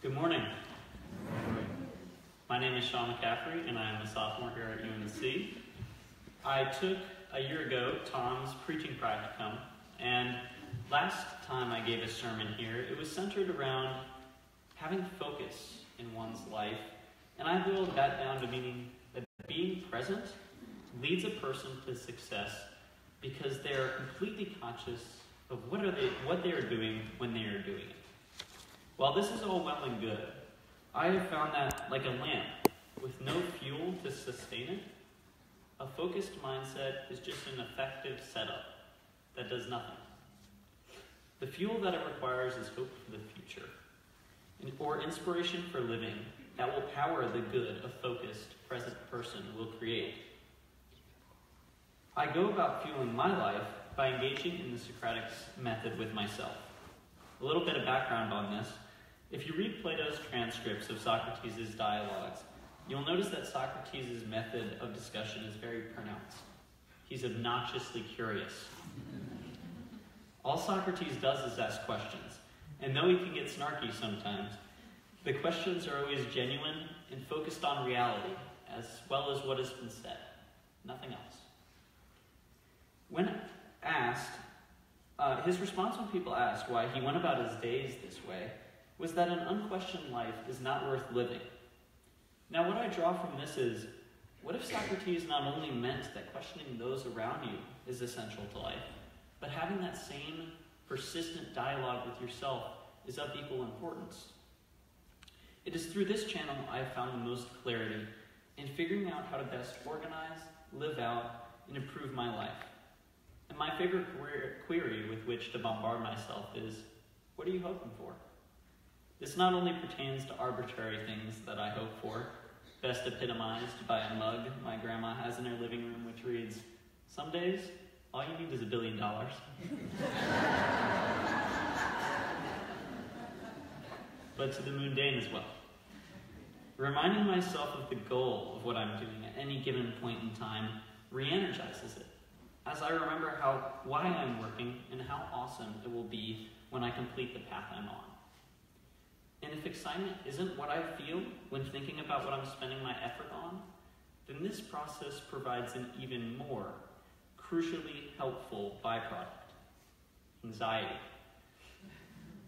Good morning. My name is Sean McCaffrey, and I am a sophomore here at UNC. I took a year ago Tom's preaching practicum, and last time I gave a sermon here, it was centered around having focus in one's life, and I boiled that down to meaning that being present leads a person to success because they are completely conscious of what are they what they are doing when they are doing. While this is all well and good, I have found that, like a lamp with no fuel to sustain it, a focused mindset is just an effective setup that does nothing. The fuel that it requires is hope for the future, or inspiration for living that will power the good a focused, present person will create. I go about fueling my life by engaging in the Socratic method with myself. A little bit of background on this. If you read Plato's transcripts of Socrates' dialogues, you'll notice that Socrates' method of discussion is very pronounced. He's obnoxiously curious. All Socrates does is ask questions, and though he can get snarky sometimes, the questions are always genuine and focused on reality, as well as what has been said. Nothing else. When asked, uh, his response when people asked why he went about his days this way was that an unquestioned life is not worth living. Now, what I draw from this is what if Socrates not only meant that questioning those around you is essential to life, but having that same persistent dialogue with yourself is of equal importance? It is through this channel I have found the most clarity in figuring out how to best organize, live out, and improve my life. And my favorite query with which to bombard myself is what are you hoping for? This not only pertains to arbitrary things that I hope for, best epitomized by a mug my grandma has in her living room, which reads, Some days, all you need is a billion dollars. but to the mundane as well. Reminding myself of the goal of what I'm doing at any given point in time re energizes it, as I remember how, why I'm working and how awesome it will be when I complete the path I'm on. And if excitement isn't what I feel when thinking about what I'm spending my effort on, then this process provides an even more crucially helpful byproduct anxiety.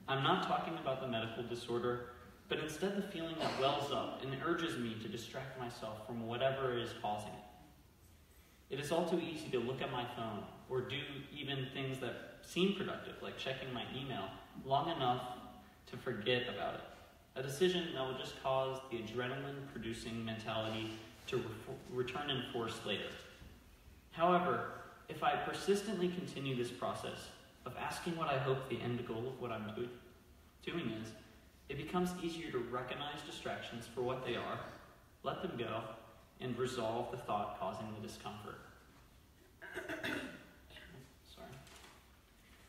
I'm not talking about the medical disorder, but instead the feeling that wells up and urges me to distract myself from whatever is causing it. It is all too easy to look at my phone or do even things that seem productive, like checking my email, long enough to forget about it. A decision that will just cause the adrenaline producing mentality to re- return in force later. However, if I persistently continue this process of asking what I hope the end goal of what I'm do- doing is, it becomes easier to recognize distractions for what they are, let them go, and resolve the thought causing the discomfort. Sorry.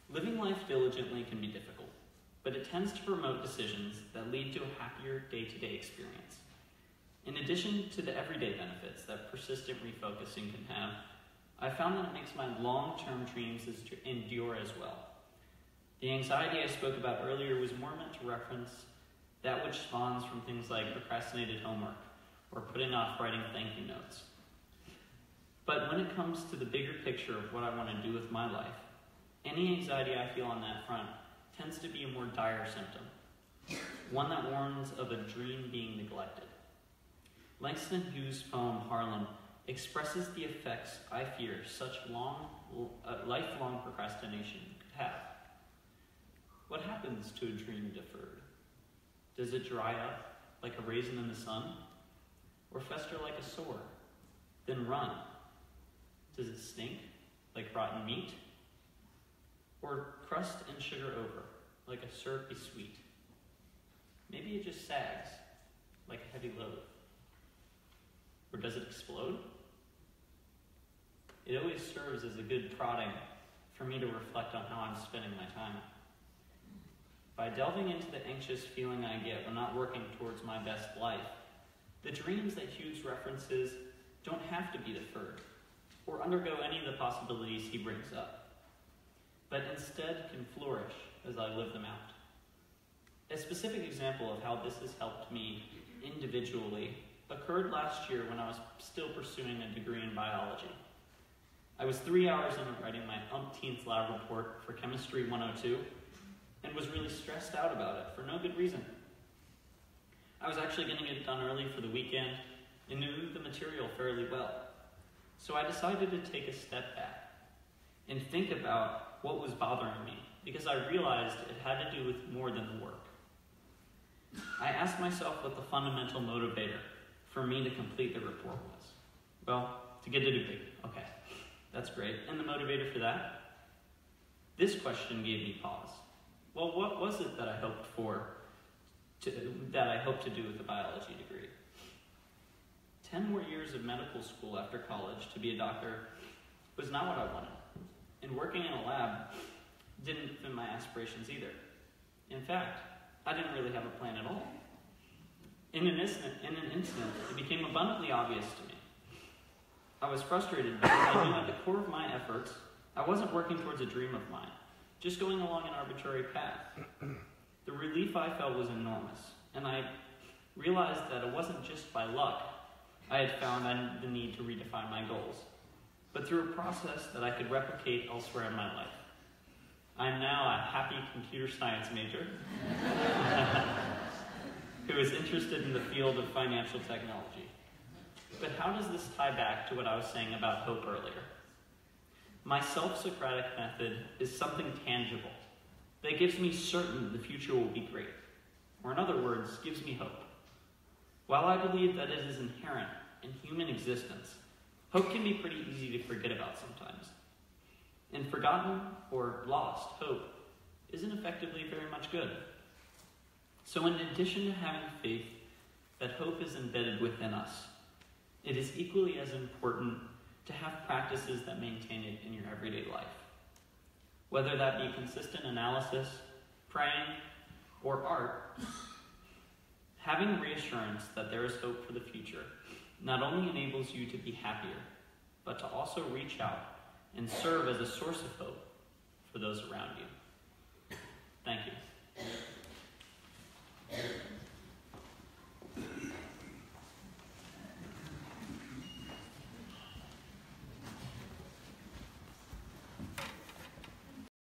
Living life diligently can be difficult but it tends to promote decisions that lead to a happier day to day experience. In addition to the everyday benefits that persistent refocusing can have, I found that it makes my long term dreams endure as well. The anxiety I spoke about earlier was more meant to reference that which spawns from things like procrastinated homework or putting off writing thank you notes. But when it comes to the bigger picture of what I want to do with my life, any anxiety I feel on that front tends to be a more dire symptom, one that warns of a dream being neglected. Langston Hughes' poem Harlem expresses the effects I fear such long, uh, lifelong procrastination could have. What happens to a dream deferred? Does it dry up like a raisin in the sun? Or fester like a sore? Then run. Does it stink like rotten meat? Or crust and sugar over? Like a syrupy sweet. Maybe it just sags like a heavy load. Or does it explode? It always serves as a good prodding for me to reflect on how I'm spending my time. By delving into the anxious feeling I get when not working towards my best life, the dreams that Hughes references don't have to be deferred or undergo any of the possibilities he brings up, but instead can flourish as I live them out. A specific example of how this has helped me individually occurred last year when I was still pursuing a degree in biology. I was three hours into writing my umpteenth lab report for Chemistry 102 and was really stressed out about it for no good reason. I was actually going to get it done early for the weekend and knew the material fairly well. So I decided to take a step back and think about what was bothering me because I realized it had to do with more than the work. I asked myself what the fundamental motivator for me to complete the report was. Well, to get a degree. Okay, that's great. And the motivator for that? This question gave me pause. Well, what was it that I hoped for, to, that I hoped to do with a biology degree? Ten more years of medical school after college to be a doctor was not what I wanted. And working in a lab didn't fit my aspirations either. In fact, I didn't really have a plan at all. In an, instant, in an instant, it became abundantly obvious to me. I was frustrated because I knew at the core of my efforts, I wasn't working towards a dream of mine, just going along an arbitrary path. The relief I felt was enormous, and I realized that it wasn't just by luck I had found the need to redefine my goals, but through a process that I could replicate elsewhere in my life. I'm now a happy computer science major who is interested in the field of financial technology. But how does this tie back to what I was saying about hope earlier? My self-Socratic method is something tangible that gives me certain the future will be great, or in other words, gives me hope. While I believe that it is inherent in human existence, hope can be pretty easy to forget about sometimes. And forgotten or lost hope isn't effectively very much good. So, in addition to having faith that hope is embedded within us, it is equally as important to have practices that maintain it in your everyday life. Whether that be consistent analysis, praying, or art, having reassurance that there is hope for the future not only enables you to be happier, but to also reach out and serve as a source of hope for those around you.